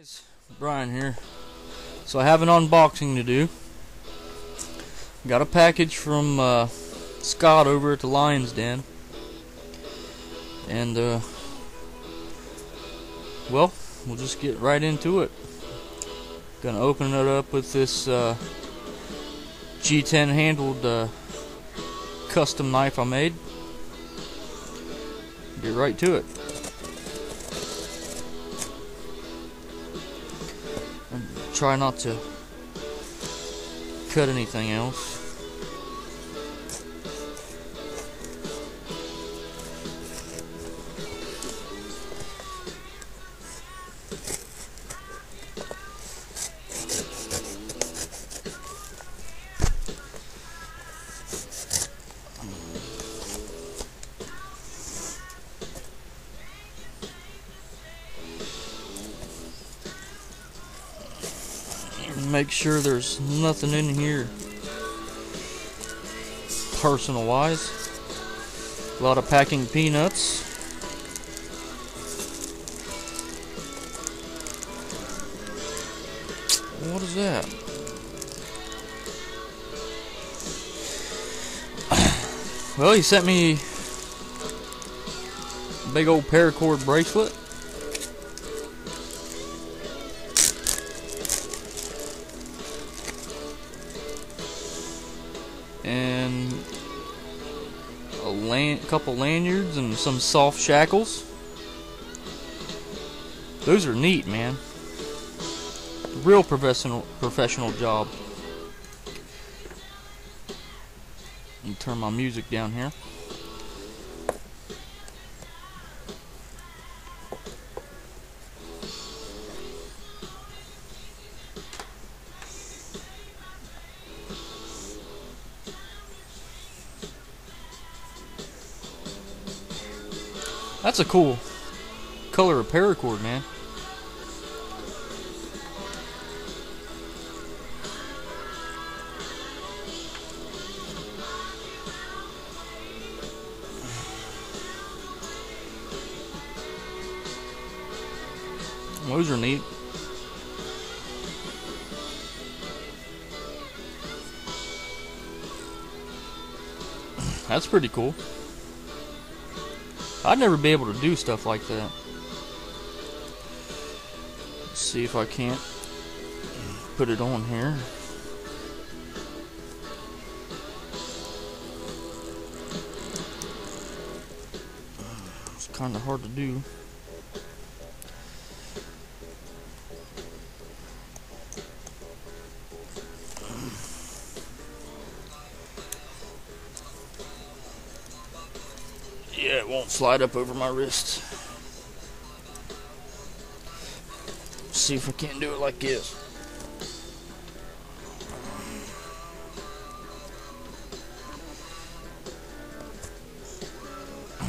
guys, Brian here. So I have an unboxing to do. Got a package from uh, Scott over at the Lions Den. And, uh, well, we'll just get right into it. Gonna open it up with this uh, G10 handled uh, custom knife I made. Get right to it. Try not to cut anything else. Make sure there's nothing in here personal wise. A lot of packing peanuts. What is that? well, he sent me a big old paracord bracelet. Lan couple lanyards and some soft shackles. Those are neat, man. Real professional professional job. Let me turn my music down here. That's a cool color of paracord, man. Those are neat. That's pretty cool. I'd never be able to do stuff like that. Let's see if I can't put it on here. It's kind of hard to do. It won't slide up over my wrist. See if I can't do it like this.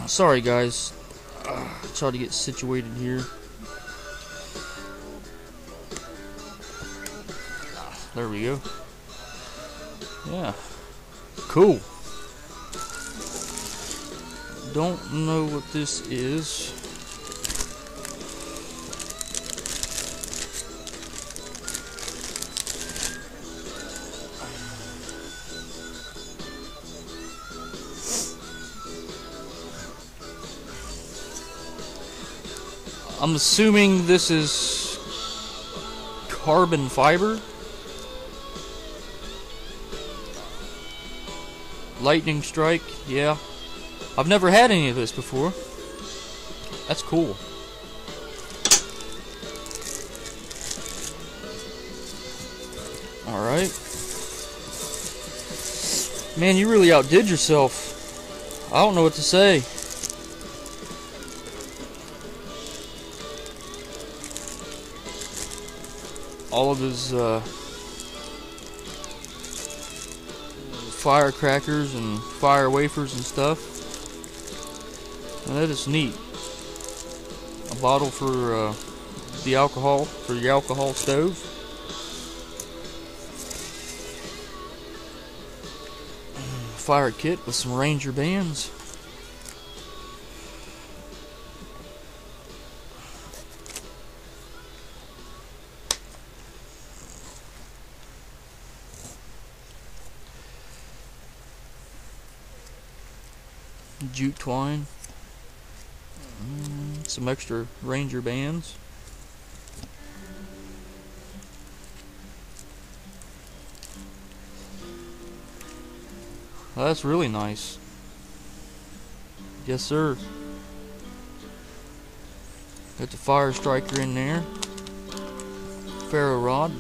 Sorry, guys. Uh, try to get situated here. There we go. Yeah. Cool don't know what this is. I'm assuming this is carbon fiber. Lightning strike, yeah. I've never had any of this before. That's cool. Alright. Man, you really outdid yourself. I don't know what to say. All of his uh, firecrackers and fire wafers and stuff. Now that is neat. A bottle for uh, the alcohol, for your alcohol stove. Mm, fire kit with some Ranger bands. jute twine some extra ranger bands. That's really nice. Yes, sir. Got the fire striker in there. Ferro rod.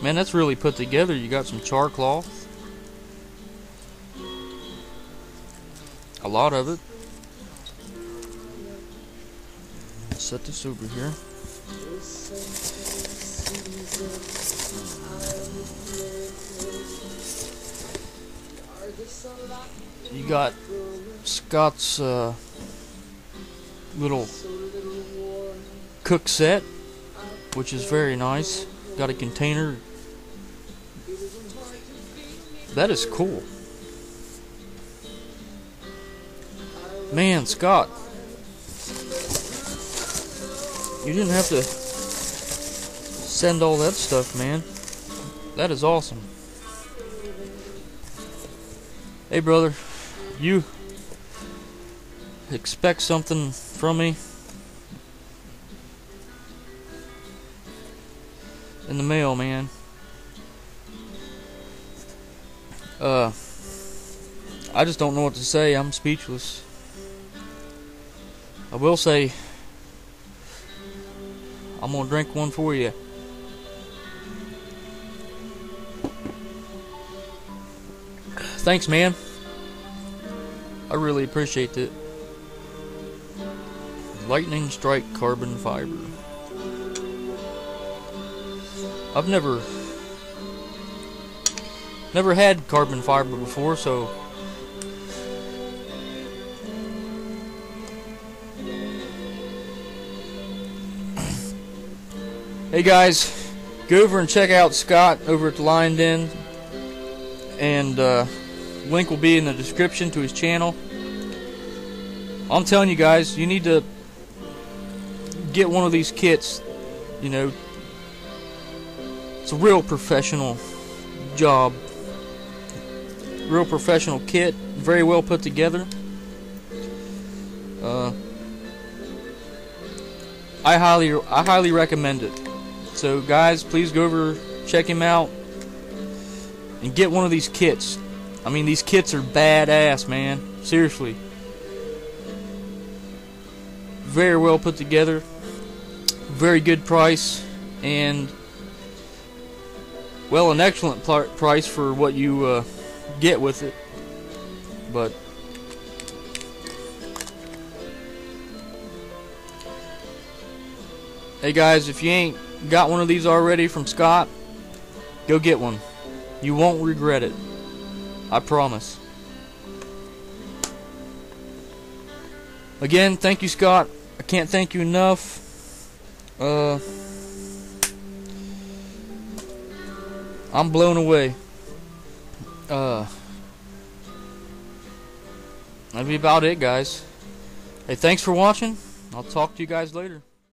Man, that's really put together. You got some char cloth. A lot of it. Set this over here. You got Scott's uh, little cook set, which is very nice. Got a container. That is cool. Man, Scott. You didn't have to send all that stuff, man. That is awesome. Hey, brother. You expect something from me in the mail, man. Uh, I just don't know what to say. I'm speechless. I will say, I'm gonna drink one for you. Thanks, man. I really appreciate it. Lightning Strike Carbon Fiber. I've never never had carbon fiber before, so Hey guys, go over and check out Scott over at the Lion Den and uh, link will be in the description to his channel. I'm telling you guys, you need to get one of these kits. You know, it's a real professional job. Real professional kit, very well put together. Uh, I highly, I highly recommend it. So, guys, please go over, check him out, and get one of these kits. I mean, these kits are badass, man. Seriously. Very well put together. Very good price. And, well, an excellent price for what you uh, get with it. But, hey guys, if you ain't got one of these already from Scott, go get one. You won't regret it. I promise. Again, thank you, Scott. I can't thank you enough. Uh, I'm blown away. Uh, that'd be about it, guys. Hey, thanks for watching. I'll talk to you guys later.